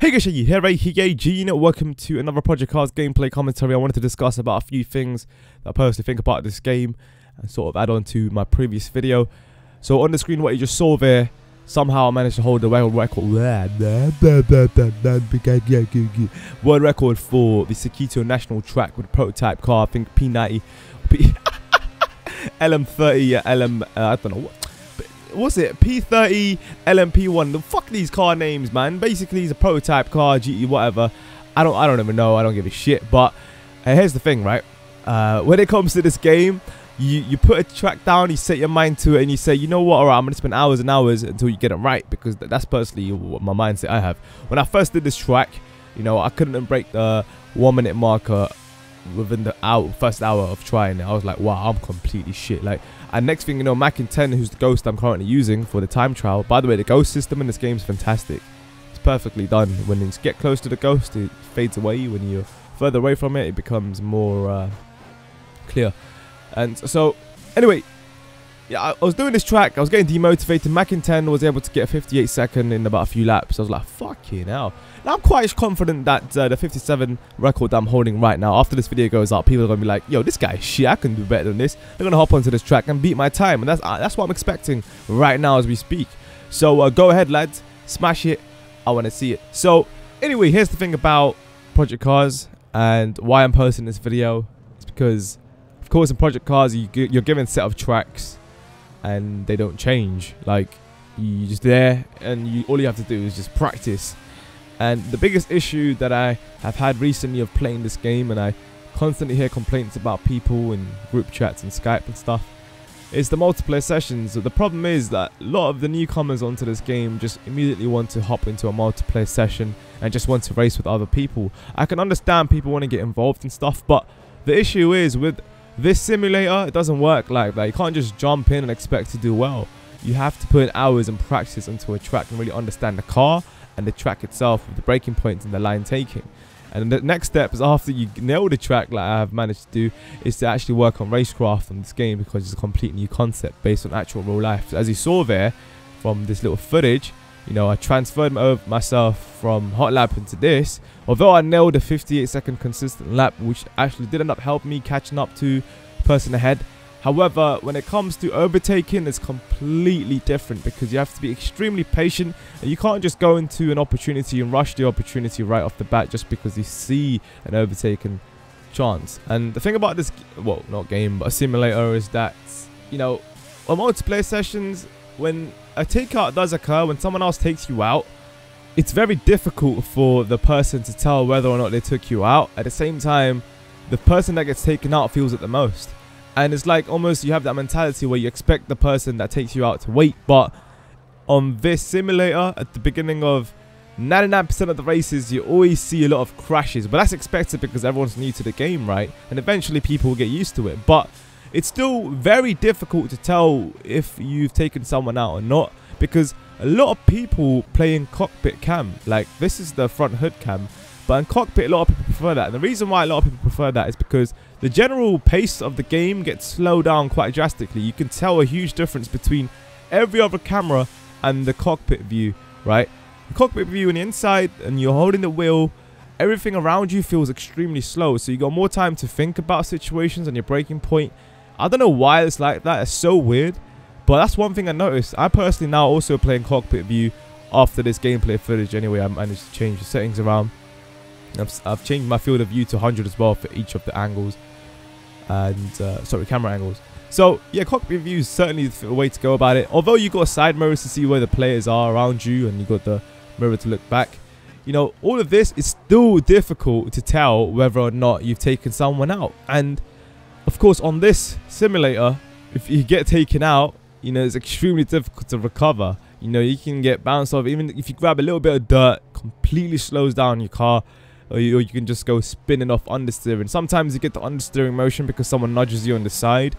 Hey guys, here, right? Hige Gene. Welcome to another Project Cars gameplay commentary. I wanted to discuss about a few things that I personally think about this game and sort of add on to my previous video. So on the screen, what you just saw there, somehow I managed to hold the world record. World record for the Sakitto National Track with a prototype car. I think P90, P LM30, LM. Uh, I don't know what what's it? P30 LMP1. The fuck these car names, man. Basically, it's a prototype car, GT, whatever. I don't, I don't even know. I don't give a shit. But uh, here's the thing, right? Uh, when it comes to this game, you you put a track down, you set your mind to it, and you say, you know what? Alright, I'm gonna spend hours and hours until you get it right because that's personally my mindset I have. When I first did this track, you know, I couldn't break the one minute marker within the hour, first hour of trying it. I was like, wow, I'm completely shit. Like and next thing you know, Mackin 10, who's the ghost I'm currently using for the time trial. By the way, the ghost system in this game is fantastic. It's perfectly done. When you get close to the ghost, it fades away. When you're further away from it, it becomes more uh, clear. And so, anyway, yeah, I was doing this track. I was getting demotivated. Mackin 10 was able to get 58 second in about a few laps. I was like, fuck you now. I'm quite confident that uh, the 57 record I'm holding right now, after this video goes up, people are going to be like, yo, this guy shit, I can do better than this. They're going to hop onto this track and beat my time. And that's uh, that's what I'm expecting right now as we speak. So uh, go ahead, lads. Smash it. I want to see it. So anyway, here's the thing about Project Cars and why I'm posting this video. It's because, of course, in Project Cars, you, you're given a set of tracks and they don't change. Like you're just there, and you all you have to do is just practice. And the biggest issue that I have had recently of playing this game, and I constantly hear complaints about people in group chats and Skype and stuff, is the multiplayer sessions. The problem is that a lot of the newcomers onto this game just immediately want to hop into a multiplayer session and just want to race with other people. I can understand people want to get involved and stuff, but the issue is with this simulator, it doesn't work like that. You can't just jump in and expect to do well. You have to put in hours and practice into a track and really understand the car and the track itself the braking points and the line taking. And the next step is after you nail the track like I have managed to do is to actually work on racecraft on this game because it's a complete new concept based on actual real life. So as you saw there from this little footage, you know, I transferred myself from hot lap into this. Although I nailed a 58 second consistent lap, which actually did end up helping me catching up to person ahead. However, when it comes to overtaking, it's completely different because you have to be extremely patient and you can't just go into an opportunity and rush the opportunity right off the bat just because you see an overtaking chance. And the thing about this, well, not game, but a simulator is that, you know, on multiplayer sessions, when a takeout does occur, when someone else takes you out, it's very difficult for the person to tell whether or not they took you out. At the same time, the person that gets taken out feels it the most. And it's like almost you have that mentality where you expect the person that takes you out to wait. But on this simulator, at the beginning of 99% of the races, you always see a lot of crashes. But that's expected because everyone's new to the game, right? And eventually people will get used to it. But it's still very difficult to tell if you've taken someone out or not because a lot of people play in cockpit cam. Like this is the front hood cam. But in cockpit a lot of people prefer that. And the reason why a lot of people prefer that is because the general pace of the game gets slowed down quite drastically. You can tell a huge difference between every other camera and the cockpit view right? The cockpit view on the inside and you're holding the wheel everything around you feels extremely slow. So you got more time to think about situations and your braking point I don't know why it's like that. It's so weird. But that's one thing I noticed. I personally now also play in cockpit view after this gameplay footage anyway. I managed to change the settings around. I've, I've changed my field of view to 100 as well for each of the angles. And, uh, sorry, camera angles. So, yeah, cockpit view is certainly the way to go about it. Although you got side mirrors to see where the players are around you and you got the mirror to look back. You know, all of this is still difficult to tell whether or not you've taken someone out. And of course, on this simulator, if you get taken out, you know, it's extremely difficult to recover. You know, you can get bounced off. Even if you grab a little bit of dirt, completely slows down your car. Or you, or you can just go spinning off understeering. Sometimes you get the understeering motion because someone nudges you on the side.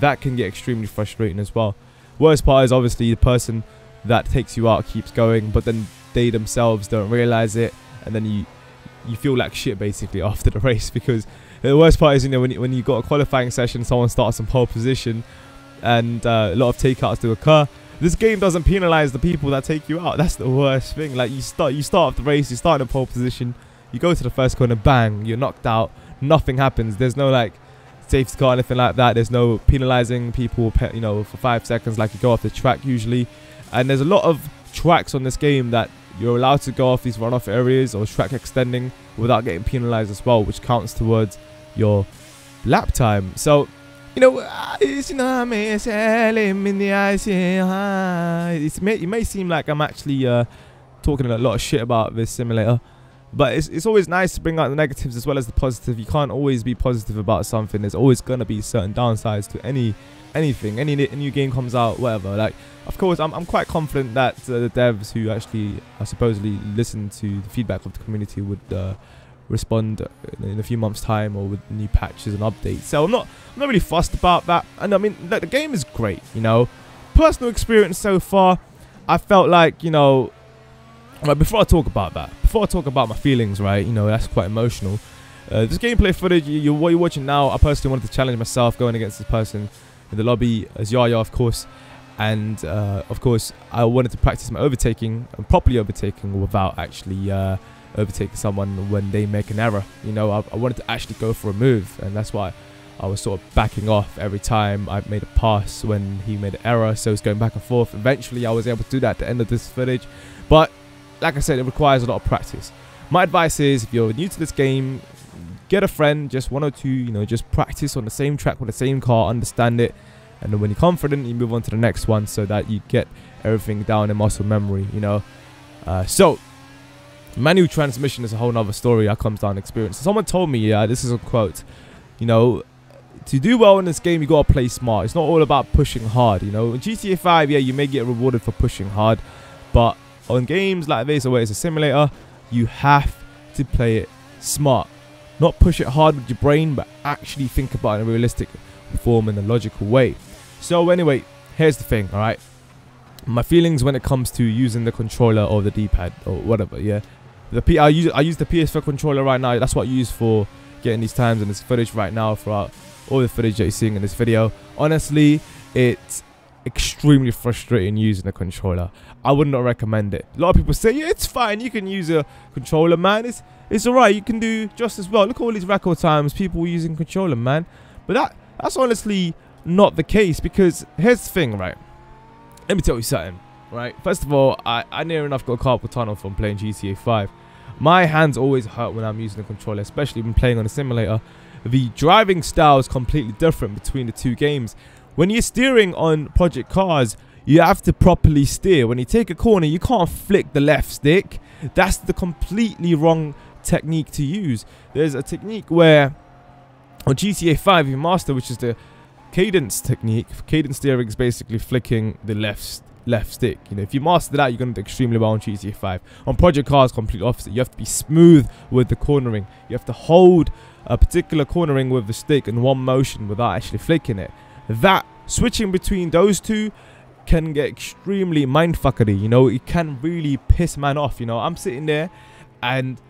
That can get extremely frustrating as well. Worst part is obviously the person that takes you out keeps going, but then they themselves don't realize it, and then you you feel like shit basically after the race because the worst part is, you know, when, you, when you've got a qualifying session, someone starts in pole position and uh, a lot of takeouts do occur. this game doesn't penalize the people that take you out. That's the worst thing. Like you start, you start off the race, you start in a pole position, you go to the first corner, bang, you're knocked out. Nothing happens. There's no like safety car, anything like that. There's no penalizing people, you know, for five seconds like you go off the track usually. And there's a lot of tracks on this game that you're allowed to go off these runoff areas or track extending without getting penalized as well, which counts towards your lap time. So, you know, it's not me selling in the eyes. It's may, it may seem like I'm actually uh, talking a lot of shit about this simulator, but it's, it's always nice to bring out the negatives as well as the positive. You can't always be positive about something. There's always gonna be certain downsides to any anything. Any new game comes out, whatever. Like, of course, I'm, I'm quite confident that uh, the devs who actually uh, supposedly listen to the feedback of the community would uh, respond in a few months' time or with new patches and updates. So I'm not I'm not really fussed about that. And I mean, like, the game is great. You know, personal experience so far, I felt like you know. Right, before I talk about that, before I talk about my feelings, right, you know, that's quite emotional. Uh, this gameplay footage, you, you, what you're watching now, I personally wanted to challenge myself going against this person in the lobby as Yaya, of course. And uh, of course, I wanted to practice my overtaking and properly overtaking without actually uh, overtaking someone when they make an error. You know, I, I, wanted to actually go for a move, and that's why I was sort of backing off every time I made a pass when he made an error. So it's going back and forth. Eventually, I was able to do that at the end of this footage. But like I said, it requires a lot of practice. My advice is if you're new to this game, get a friend, just one or two, you know, just practice on the same track with the same car, understand it, and then when you're confident, you move on to the next one so that you get everything down in muscle memory, you know. Uh, so, manual transmission is a whole nother story that comes down experience. Someone told me, yeah, this is a quote, you know, to do well in this game, you gotta play smart. It's not all about pushing hard, you know. In GTA 5, yeah, you may get rewarded for pushing hard, but on games like this, where it's a simulator, you have to play it smart. Not push it hard with your brain, but actually think about it in a realistic form in a logical way. So anyway, here's the thing, alright? My feelings when it comes to using the controller or the D-pad or whatever, yeah? The P I use I use the PS4 controller right now. That's what I use for getting these times and this footage right now throughout all the footage that you're seeing in this video. Honestly, it's extremely frustrating using a controller. I would not recommend it. A lot of people say, yeah, it's fine. You can use a controller, man. It's it's alright. You can do just as well. Look at all these record times people using controller, man. But that that's honestly not the case because here's the thing, right? Let me tell you something, right? First of all, I, I near enough got a carpal tunnel from playing GTA 5. My hands always hurt when I'm using the controller, especially when playing on a simulator. The driving style is completely different between the two games. When you're steering on Project Cars, you have to properly steer. When you take a corner, you can't flick the left stick. That's the completely wrong technique to use. There's a technique where on GTA 5 you master, which is the cadence technique. Cadence steering is basically flicking the left left stick. You know, if you master that, you're going to do extremely well on GTA 5. On Project Cars, complete opposite. You have to be smooth with the cornering. You have to hold a particular cornering with the stick in one motion without actually flicking it. That switching between those two can get extremely mindfuckery. You know, it can really piss man off. You know, I'm sitting there and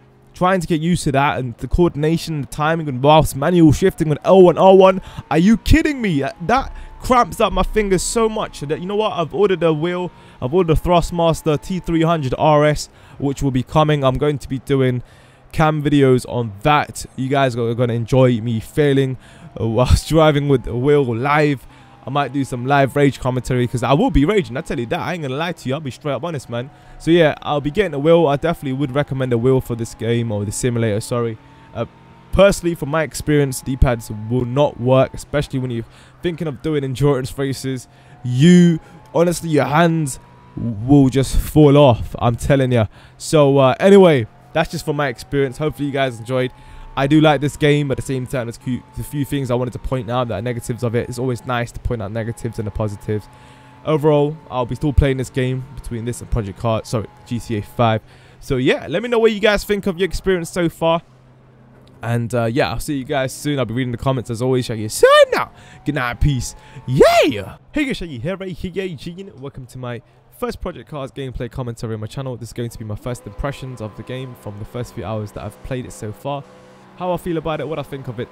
trying to get used to that and the coordination, the timing, and whilst manual shifting with L1, R1. Are you kidding me? That cramps up my fingers so much that, you know what, I've ordered a wheel, I've ordered a Thrustmaster T300 RS, which will be coming. I'm going to be doing cam videos on that. You guys are going to enjoy me failing uh, whilst driving with the wheel live. I might do some live rage commentary because I will be raging. I tell you that. I ain't gonna lie to you. I'll be straight up honest, man. So yeah, I'll be getting a wheel. I definitely would recommend a wheel for this game or the simulator. Sorry. Uh, personally, from my experience, D-pads will not work, especially when you're thinking of doing endurance races. You honestly, your hands will just fall off. I'm telling you. So uh, anyway, that's just from my experience. Hopefully, you guys enjoyed. I do like this game, but at the same time, there's a few things I wanted to point out that are negatives of it. It's always nice to point out negatives and the positives. Overall, I'll be still playing this game between this and Project Cars, sorry, GTA 5. So yeah, let me know what you guys think of your experience so far. And uh, yeah, I'll see you guys soon. I'll be reading the comments as always. Shaggy, so now, good night, peace. Yeah! Hey guys, Shaggy here, right here. Welcome to my first Project Cars gameplay commentary on my channel. This is going to be my first impressions of the game from the first few hours that I've played it so far how I feel about it, what I think of it